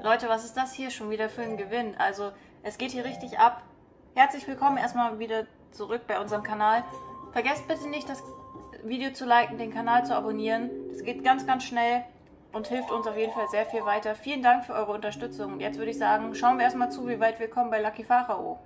Leute, was ist das hier schon wieder für ein Gewinn? Also, es geht hier richtig ab. Herzlich willkommen erstmal wieder zurück bei unserem Kanal. Vergesst bitte nicht, das Video zu liken, den Kanal zu abonnieren. Das geht ganz, ganz schnell und hilft uns auf jeden Fall sehr viel weiter. Vielen Dank für eure Unterstützung. Und jetzt würde ich sagen, schauen wir erstmal zu, wie weit wir kommen bei Lucky Pharao.